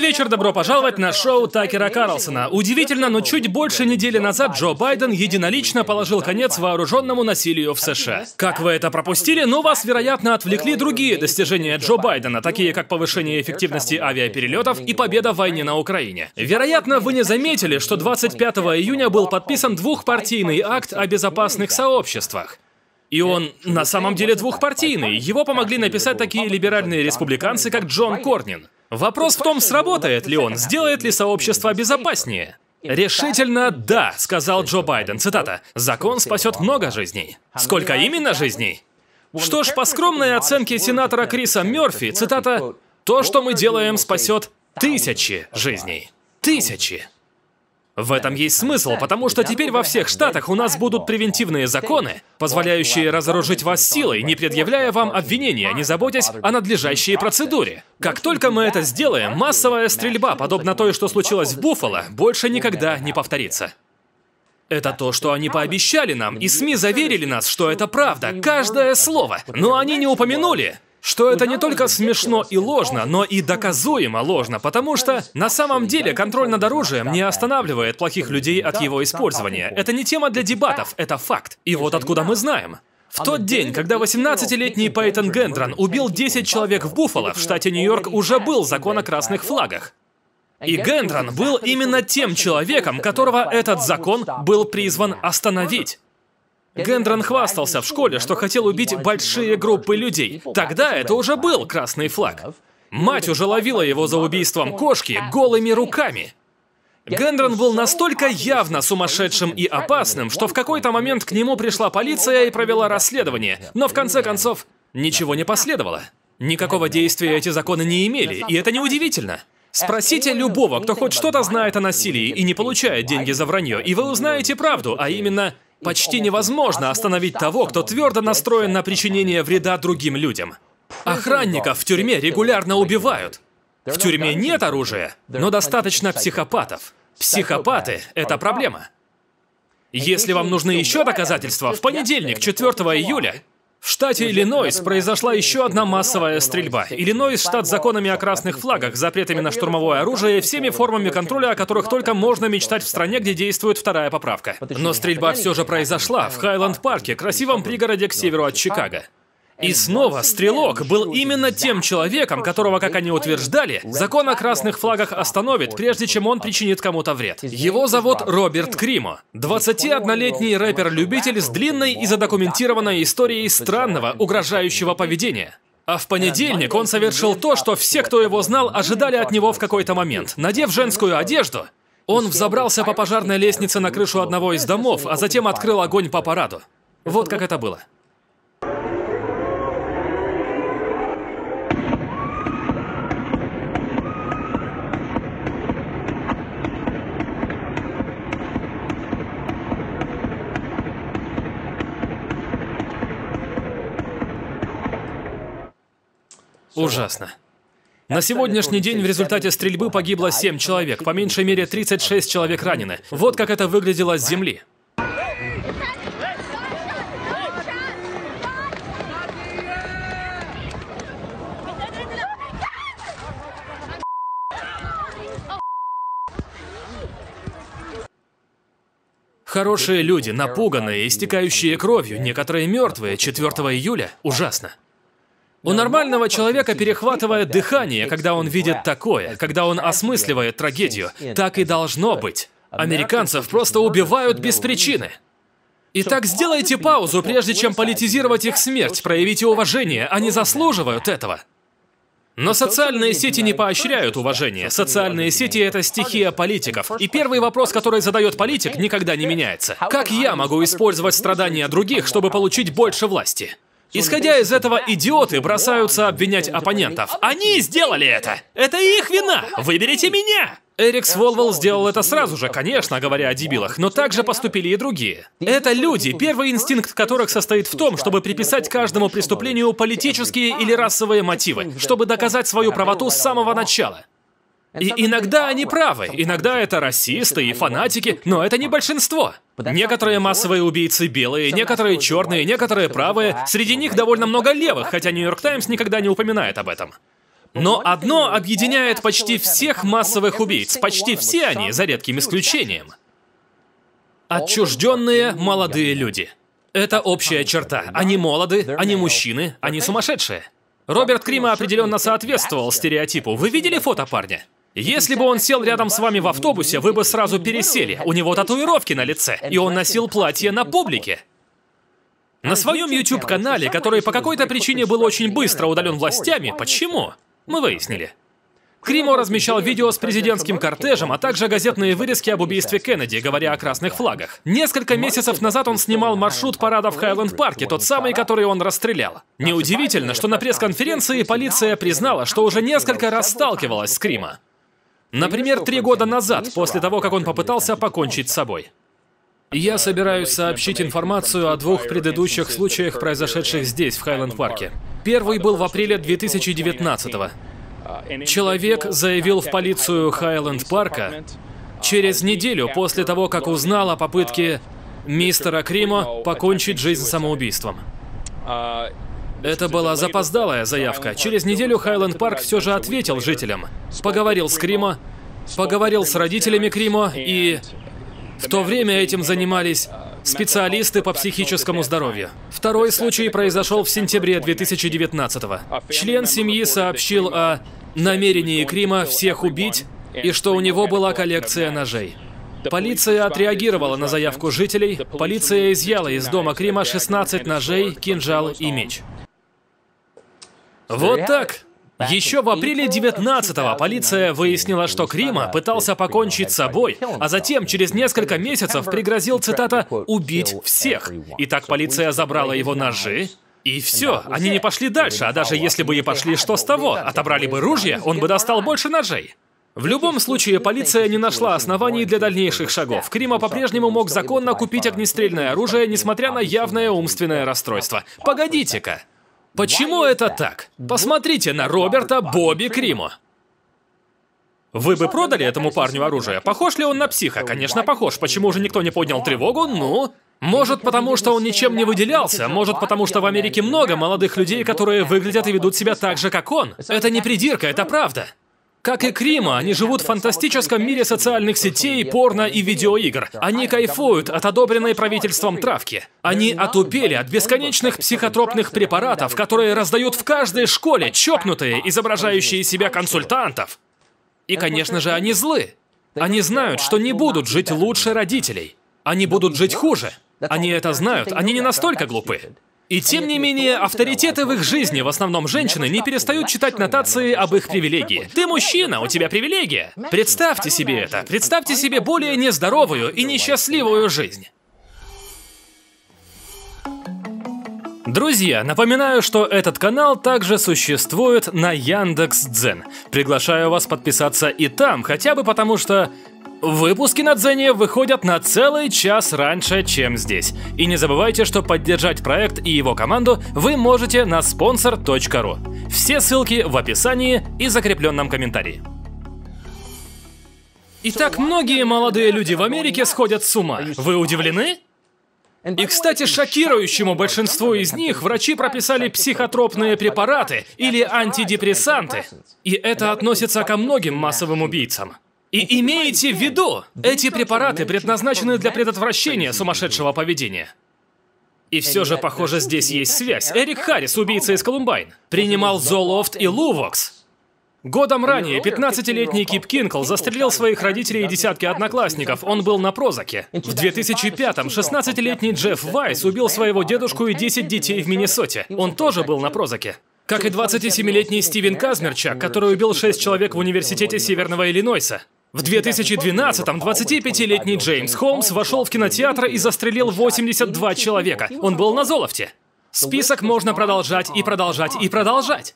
Добрый вечер, добро пожаловать на шоу Такера Карлсона. Удивительно, но чуть больше недели назад Джо Байден единолично положил конец вооруженному насилию в США. Как вы это пропустили? Ну, вас, вероятно, отвлекли другие достижения Джо Байдена, такие как повышение эффективности авиаперелетов и победа в войне на Украине. Вероятно, вы не заметили, что 25 июня был подписан двухпартийный акт о безопасных сообществах. И он на самом деле двухпартийный. Его помогли написать такие либеральные республиканцы, как Джон Корнин. Вопрос в том, сработает ли он, сделает ли сообщество безопаснее. Решительно да, сказал Джо Байден. Цитата. Закон спасет много жизней. Сколько именно жизней? Что ж, по скромной оценке сенатора Криса Мерфи, цитата, то, что мы делаем, спасет тысячи жизней. Тысячи. В этом есть смысл, потому что теперь во всех штатах у нас будут превентивные законы, позволяющие разоружить вас силой, не предъявляя вам обвинения, не заботясь о надлежащей процедуре. Как только мы это сделаем, массовая стрельба, подобно той, что случилось в Буффало, больше никогда не повторится. Это то, что они пообещали нам, и СМИ заверили нас, что это правда, каждое слово. Но они не упомянули, что это не только смешно и ложно, но и доказуемо ложно, потому что на самом деле контроль над оружием не останавливает плохих людей от его использования. Это не тема для дебатов, это факт. И вот откуда мы знаем. В тот день, когда 18-летний Пейтон Гендрон убил 10 человек в Буффало, в штате Нью-Йорк уже был закон о красных флагах. И Гендрон был именно тем человеком, которого этот закон был призван остановить. Гендрон хвастался в школе, что хотел убить большие группы людей. Тогда это уже был красный флаг. Мать уже ловила его за убийством кошки голыми руками. Гендрон был настолько явно сумасшедшим и опасным, что в какой-то момент к нему пришла полиция и провела расследование, но в конце концов ничего не последовало. Никакого действия эти законы не имели, и это неудивительно. Спросите любого, кто хоть что-то знает о насилии и не получает деньги за вранье, и вы узнаете правду, а именно Почти невозможно остановить того, кто твердо настроен на причинение вреда другим людям. Охранников в тюрьме регулярно убивают. В тюрьме нет оружия, но достаточно психопатов. Психопаты — это проблема. Если вам нужны еще доказательства, в понедельник, 4 июля, в штате Иллинойс произошла еще одна массовая стрельба. Иллинойс – штат с законами о красных флагах, запретами на штурмовое оружие и всеми формами контроля, о которых только можно мечтать в стране, где действует вторая поправка. Но стрельба все же произошла в Хайленд-парке, красивом пригороде к северу от Чикаго. И снова Стрелок был именно тем человеком, которого, как они утверждали, закон о красных флагах остановит, прежде чем он причинит кому-то вред. Его зовут Роберт Кримо. 21-летний рэпер-любитель с длинной и задокументированной историей странного, угрожающего поведения. А в понедельник он совершил то, что все, кто его знал, ожидали от него в какой-то момент. Надев женскую одежду, он взобрался по пожарной лестнице на крышу одного из домов, а затем открыл огонь по параду. Вот как это было. Ужасно. На сегодняшний день в результате стрельбы погибло 7 человек, по меньшей мере 36 человек ранены. Вот как это выглядело с земли. Хорошие люди, напуганные, истекающие кровью, некоторые мертвые, 4 июля. Ужасно. У нормального человека перехватывает дыхание, когда он видит такое, когда он осмысливает трагедию. Так и должно быть. Американцев просто убивают без причины. Итак, сделайте паузу, прежде чем политизировать их смерть, проявите уважение, они заслуживают этого. Но социальные сети не поощряют уважение. Социальные сети — это стихия политиков. И первый вопрос, который задает политик, никогда не меняется. Как я могу использовать страдания других, чтобы получить больше власти? Исходя из этого, идиоты бросаются обвинять оппонентов. Они сделали это! Это их вина! Выберите меня! Эрик Сволвелл сделал это сразу же, конечно, говоря о дебилах, но также поступили и другие. Это люди, первый инстинкт которых состоит в том, чтобы приписать каждому преступлению политические или расовые мотивы, чтобы доказать свою правоту с самого начала. И иногда они правы, иногда это расисты и фанатики, но это не большинство. Некоторые массовые убийцы белые, некоторые черные, некоторые правые, среди них довольно много левых, хотя Нью-Йорк Таймс никогда не упоминает об этом. Но одно объединяет почти всех массовых убийц, почти все они, за редким исключением. Отчужденные молодые люди. Это общая черта. Они молоды, они мужчины, они сумасшедшие. Роберт Крима определенно соответствовал стереотипу. Вы видели фото парня? Если бы он сел рядом с вами в автобусе, вы бы сразу пересели. У него татуировки на лице, и он носил платье на публике. На своем YouTube-канале, который по какой-то причине был очень быстро удален властями, почему? Мы выяснили. Кримо размещал видео с президентским кортежем, а также газетные вырезки об убийстве Кеннеди, говоря о красных флагах. Несколько месяцев назад он снимал маршрут парада в Хайленд-парке, тот самый, который он расстрелял. Неудивительно, что на пресс-конференции полиция признала, что уже несколько раз сталкивалась с Крима. Например, три года назад, после того, как он попытался покончить с собой. Я собираюсь сообщить информацию о двух предыдущих случаях, произошедших здесь, в Хайленд-парке. Первый был в апреле 2019 -го. Человек заявил в полицию Хайленд-парка через неделю после того, как узнал о попытке мистера Кримо покончить жизнь самоубийством. Это была запоздалая заявка. Через неделю Хайленд Парк все же ответил жителям. Поговорил с Кримо, поговорил с родителями Кримо, и в то время этим занимались специалисты по психическому здоровью. Второй случай произошел в сентябре 2019 -го. Член семьи сообщил о намерении Крима всех убить и что у него была коллекция ножей. Полиция отреагировала на заявку жителей. Полиция изъяла из дома Крима 16 ножей, кинжал и меч. Вот так. Еще в апреле 19-го полиция выяснила, что Крима пытался покончить с собой, а затем через несколько месяцев пригрозил, цитата, «убить всех». И так полиция забрала его ножи, и все, они не пошли дальше, а даже если бы и пошли, что с того? Отобрали бы ружья, он бы достал больше ножей. В любом случае, полиция не нашла оснований для дальнейших шагов. Крима по-прежнему мог законно купить огнестрельное оружие, несмотря на явное умственное расстройство. Погодите-ка. Почему это так? Посмотрите на Роберта Бобби Кримо. Вы бы продали этому парню оружие? Похож ли он на психа? Конечно, похож. Почему же никто не поднял тревогу? Ну, может, потому что он ничем не выделялся, может, потому что в Америке много молодых людей, которые выглядят и ведут себя так же, как он. Это не придирка, это правда. Как и Крима, они живут в фантастическом мире социальных сетей, порно и видеоигр. Они кайфуют от одобренной правительством травки. Они отупели от бесконечных психотропных препаратов, которые раздают в каждой школе чокнутые, изображающие себя консультантов. И, конечно же, они злы. Они знают, что не будут жить лучше родителей. Они будут жить хуже. Они это знают, они не настолько глупы. И тем не менее, авторитеты в их жизни, в основном женщины, не перестают читать нотации об их привилегии. Ты мужчина, у тебя привилегия. Представьте себе это. Представьте себе более нездоровую и несчастливую жизнь. Друзья, напоминаю, что этот канал также существует на Яндекс.Дзен. Приглашаю вас подписаться и там, хотя бы потому что Выпуски на Дзене выходят на целый час раньше, чем здесь. И не забывайте, что поддержать проект и его команду вы можете на sponsor.ru. Все ссылки в описании и закрепленном комментарии. Итак, многие молодые люди в Америке сходят с ума. Вы удивлены? И, кстати, шокирующему большинству из них врачи прописали психотропные препараты или антидепрессанты. И это относится ко многим массовым убийцам. И имейте в виду, эти препараты предназначены для предотвращения сумасшедшего поведения. И все же, похоже, здесь есть связь. Эрик Харрис, убийца из Колумбайн, принимал Золофт и Лувокс. Годом ранее 15-летний Кип Кинкл застрелил своих родителей и десятки одноклассников. Он был на прозаке. В 2005-м 16-летний Джефф Вайс убил своего дедушку и 10 детей в Миннесоте. Он тоже был на прозаке. Как и 27-летний Стивен Казмерчак, который убил 6 человек в университете Северного Иллинойса. В 2012-м 25-летний Джеймс Холмс вошел в кинотеатр и застрелил 82 человека. Он был на золоте. Список можно продолжать и продолжать и продолжать.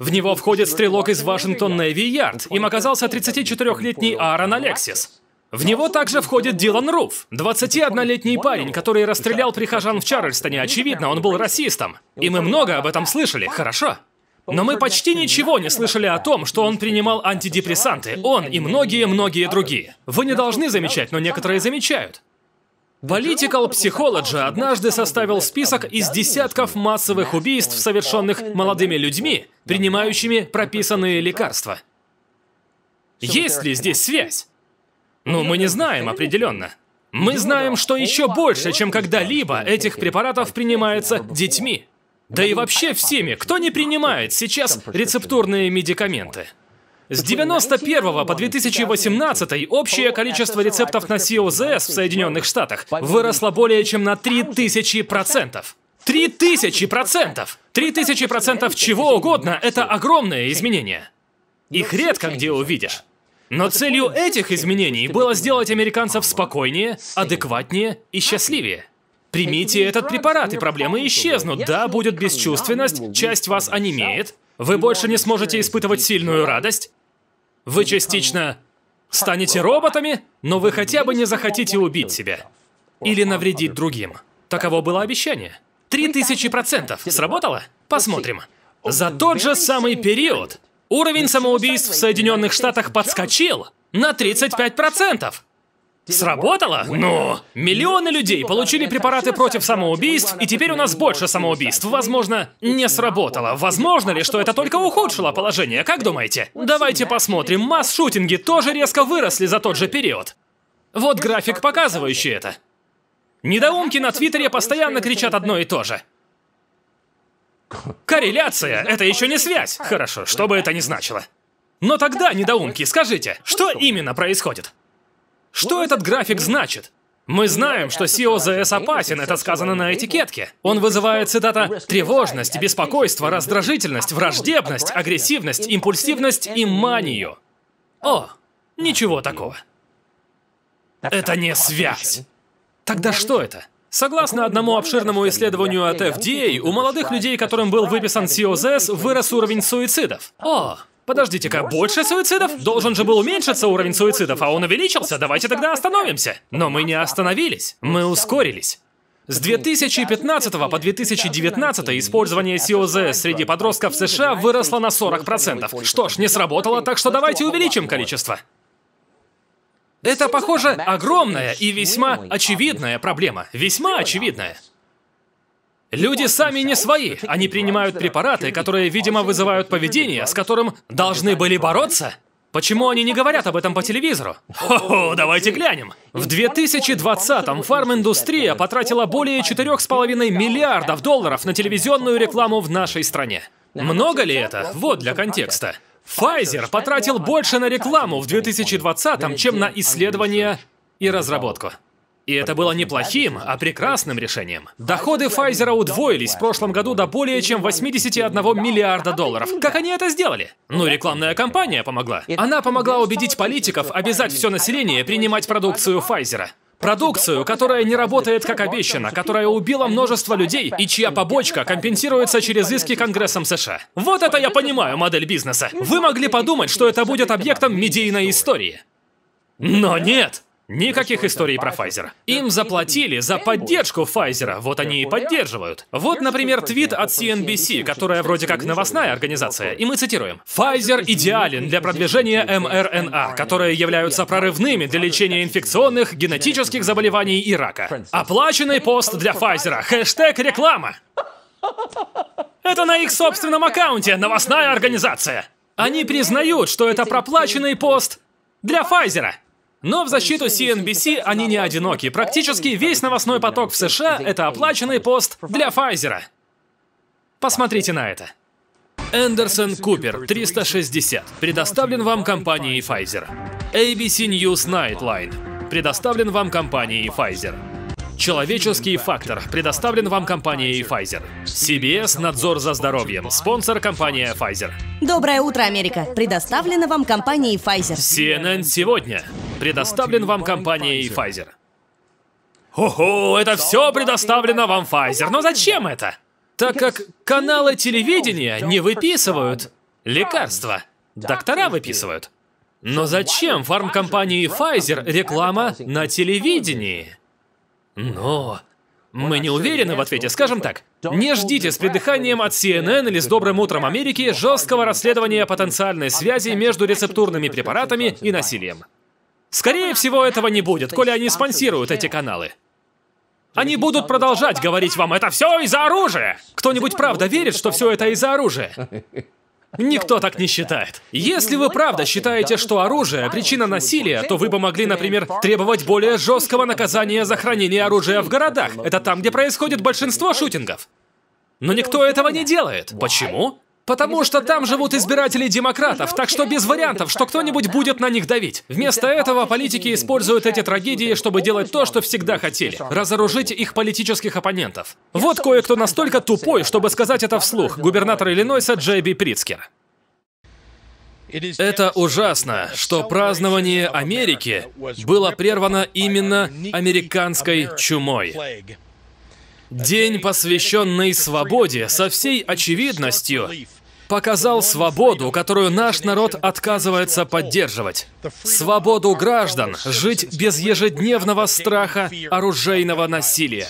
В него входит стрелок из Вашингтон Нэви Ярд. Им оказался 34-летний Аарон Алексис. В него также входит Дилан Руф, 21-летний парень, который расстрелял прихожан в Чарльстоне. Очевидно, он был расистом. И мы много об этом слышали, хорошо? Но мы почти ничего не слышали о том, что он принимал антидепрессанты. Он и многие-многие другие. Вы не должны замечать, но некоторые замечают. Political Psychology однажды составил список из десятков массовых убийств, совершенных молодыми людьми, принимающими прописанные лекарства. Есть ли здесь связь? Ну, мы не знаем определенно. Мы знаем, что еще больше, чем когда-либо этих препаратов принимается детьми. Да и вообще всеми, кто не принимает сейчас рецептурные медикаменты. С 91 по 2018 общее количество рецептов на COZS в Соединенных Штатах выросло более чем на 3000%. 3000%! 3000% чего угодно – это огромное изменение. Их редко где увидишь. Но целью этих изменений было сделать американцев спокойнее, адекватнее и счастливее. Примите этот препарат, и проблемы исчезнут. Да, будет бесчувственность, часть вас онемеет, вы больше не сможете испытывать сильную радость, вы частично станете роботами, но вы хотя бы не захотите убить себя. Или навредить другим. Таково было обещание. Три тысячи процентов. Сработало? Посмотрим. За тот же самый период Уровень самоубийств в Соединенных Штатах подскочил на 35%. Сработало? Ну, миллионы людей получили препараты против самоубийств, и теперь у нас больше самоубийств. Возможно, не сработало. Возможно ли, что это только ухудшило положение? Как думаете? Давайте посмотрим. Масс-шутинги тоже резко выросли за тот же период. Вот график, показывающий это. Недоумки на Твиттере постоянно кричат одно и то же. Корреляция — это еще не связь. Хорошо, что бы это ни значило. Но тогда, недоумки, скажите, что именно происходит? Что этот график значит? Мы знаем, что COZS опасен, это сказано на этикетке. Он вызывает, цитата, «тревожность, беспокойство, раздражительность, враждебность, агрессивность, импульсивность и манию». О, ничего такого. Это не связь. Тогда что это? Согласно одному обширному исследованию от FDA, у молодых людей, которым был выписан COZS, вырос уровень суицидов. О, Подождите-ка, больше суицидов? Должен же был уменьшиться уровень суицидов, а он увеличился. Давайте тогда остановимся. Но мы не остановились. Мы ускорились. С 2015 по 2019 использование COZ среди подростков США выросло на 40%. Что ж, не сработало, так что давайте увеличим количество. Это, похоже, огромная и весьма очевидная проблема. Весьма очевидная. Люди сами не свои. Они принимают препараты, которые, видимо, вызывают поведение, с которым должны были бороться. Почему они не говорят об этом по телевизору? Хо-хо, давайте глянем. В 2020-м фарм-индустрия потратила более 4,5 миллиардов долларов на телевизионную рекламу в нашей стране. Много ли это? Вот для контекста. Pfizer потратил больше на рекламу в 2020-м, чем на исследования и разработку. И это было не плохим, а прекрасным решением. Доходы Pfizer удвоились в прошлом году до более чем 81 миллиарда долларов. Как они это сделали? Ну, рекламная кампания помогла. Она помогла убедить политиков обязать все население принимать продукцию Pfizer. Продукцию, которая не работает как обещано, которая убила множество людей и чья побочка компенсируется через иски Конгрессом США. Вот это я понимаю модель бизнеса. Вы могли подумать, что это будет объектом медийной истории. Но нет! Никаких историй про Pfizer. Им заплатили за поддержку Pfizer, вот они и поддерживают. Вот, например, твит от CNBC, которая вроде как новостная организация, и мы цитируем. Pfizer идеален для продвижения mRNA, которые являются прорывными для лечения инфекционных, генетических заболеваний и рака. Оплаченный пост для Pfizer. Хэштег реклама. Это на их собственном аккаунте, новостная организация. Они признают, что это проплаченный пост для Pfizer. Но в защиту CNBC они не одиноки. Практически весь новостной поток в США — это оплаченный пост для Pfizer. Посмотрите на это. Эндерсон Купер, 360. Предоставлен вам компанией Pfizer. ABC News Nightline. Предоставлен вам компанией Pfizer. Человеческий фактор предоставлен вам компанией Pfizer. CBS Надзор за здоровьем. Спонсор компания Pfizer. Доброе утро, Америка. Предоставлено вам компанией Pfizer. CNN сегодня. Предоставлен вам компанией Pfizer. Ого, это все предоставлено вам Pfizer. Но зачем это? Так как каналы телевидения не выписывают лекарства. Доктора выписывают. Но зачем фармкомпании Pfizer реклама на телевидении? Но... Мы не уверены в ответе, скажем так. Не ждите с придыханием от CNN или с Добрым утром Америки жесткого расследования потенциальной связи между рецептурными препаратами и насилием. Скорее всего, этого не будет, коли они спонсируют эти каналы. Они будут продолжать говорить вам, это все из-за оружия. Кто-нибудь правда верит, что все это из-за оружия? Никто так не считает. Если вы правда считаете, что оружие – причина насилия, то вы бы могли, например, требовать более жесткого наказания за хранение оружия в городах. Это там, где происходит большинство шутингов. Но никто этого не делает. Почему? Потому что там живут избиратели демократов, так что без вариантов, что кто-нибудь будет на них давить. Вместо этого политики используют эти трагедии, чтобы делать то, что всегда хотели – разоружить их политических оппонентов. Вот кое-кто настолько тупой, чтобы сказать это вслух, губернатор Иллинойса Джей Би Прицкер. Это ужасно, что празднование Америки было прервано именно американской чумой. День, посвященный свободе, со всей очевидностью показал свободу, которую наш народ отказывается поддерживать. Свободу граждан жить без ежедневного страха оружейного насилия.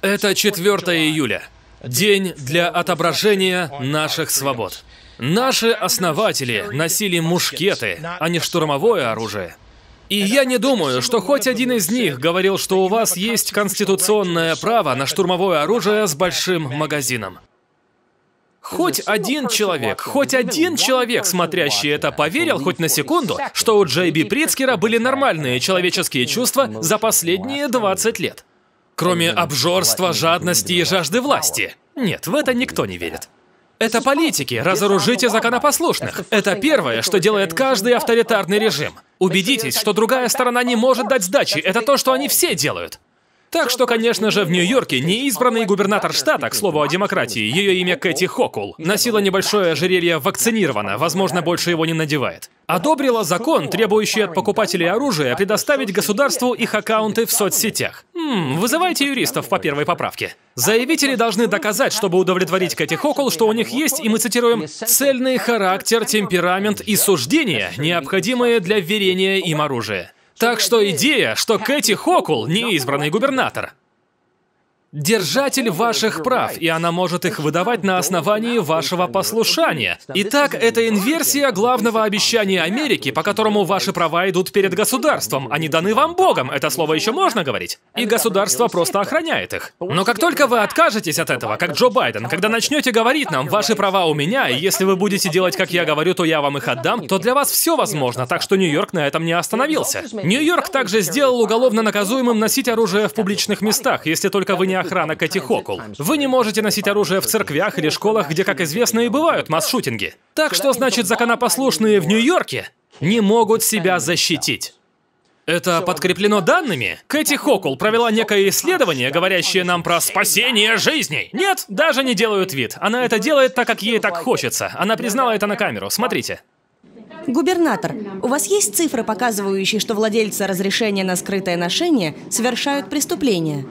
Это 4 июля. День для отображения наших свобод. Наши основатели носили мушкеты, а не штурмовое оружие. И я не думаю, что хоть один из них говорил, что у вас есть конституционное право на штурмовое оружие с большим магазином. Хоть один человек, хоть один человек, смотрящий это, поверил хоть на секунду, что у Джей Би Прицкера были нормальные человеческие чувства за последние 20 лет. Кроме обжорства, жадности и жажды власти. Нет, в это никто не верит. Это политики, разоружите законопослушных. Это первое, что делает каждый авторитарный режим. Убедитесь, что другая сторона не может дать сдачи. Это то, что они все делают. Так что, конечно же, в Нью-Йорке неизбранный губернатор штата, к слову о демократии, ее имя Кэти Хокул, носила небольшое ожерелье вакцинировано, возможно, больше его не надевает. Одобрила закон, требующий от покупателей оружия предоставить государству их аккаунты в соцсетях. Ммм, вызывайте юристов по первой поправке. Заявители должны доказать, чтобы удовлетворить Кэти Хокул, что у них есть, и мы цитируем, «цельный характер, темперамент и суждения, необходимые для верения им оружия». Так что идея, что Кэти Хокул не избранный губернатор, держатель ваших прав, и она может их выдавать на основании вашего послушания. Итак, это инверсия главного обещания Америки, по которому ваши права идут перед государством. Они даны вам Богом, это слово еще можно говорить. И государство просто охраняет их. Но как только вы откажетесь от этого, как Джо Байден, когда начнете говорить нам, ваши права у меня, и если вы будете делать, как я говорю, то я вам их отдам, то для вас все возможно, так что Нью-Йорк на этом не остановился. Нью-Йорк также сделал уголовно наказуемым носить оружие в публичных местах, если только вы не охрана Кэти Хокул. Вы не можете носить оружие в церквях или школах, где, как известно, и бывают масс-шутинги. Так что, значит, законопослушные в Нью-Йорке не могут себя защитить. Это подкреплено данными? Кэти Хокул провела некое исследование, говорящее нам про спасение жизней. Нет, даже не делают вид. Она это делает так, как ей так хочется. Она признала это на камеру. Смотрите. Губернатор, у вас есть цифры, показывающие, что владельцы разрешения на скрытое ношение совершают преступления?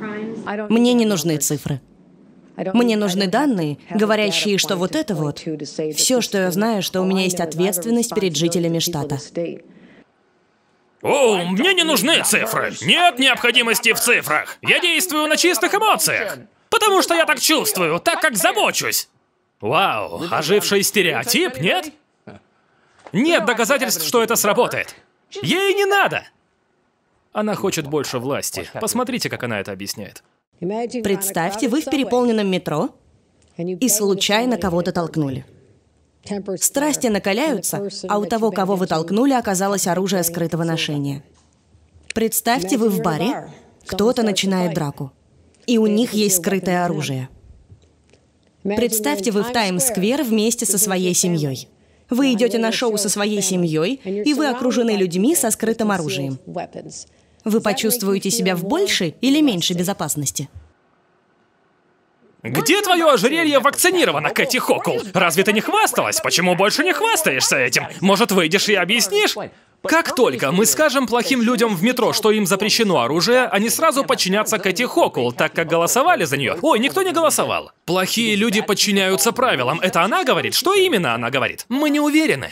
Мне не нужны цифры. Мне нужны данные, говорящие, что вот это вот, все, что я знаю, что у меня есть ответственность перед жителями штата. О, мне не нужны цифры. Нет необходимости в цифрах. Я действую на чистых эмоциях. Потому что я так чувствую, так как забочусь. Вау, оживший стереотип, нет? Нет доказательств, что это сработает. Ей не надо. Она хочет больше власти. Посмотрите, как она это объясняет. Представьте, вы в переполненном метро и случайно кого-то толкнули. Страсти накаляются, а у того, кого вы толкнули, оказалось оружие скрытого ношения. Представьте, вы в баре, кто-то начинает драку, и у них есть скрытое оружие. Представьте, вы в Таймс-сквер вместе со своей семьей. Вы идете на шоу со своей семьей, и вы окружены людьми со скрытым оружием. Вы почувствуете себя в большей или меньшей безопасности? Где твое ожерелье вакцинировано, Кэти Хокул? Разве ты не хвасталась? Почему больше не хвастаешься этим? Может, выйдешь и объяснишь? Как только мы скажем плохим людям в метро, что им запрещено оружие, они сразу подчинятся Кэти Хокул, так как голосовали за нее. Ой, никто не голосовал. Плохие люди подчиняются правилам. Это она говорит? Что именно она говорит? Мы не уверены.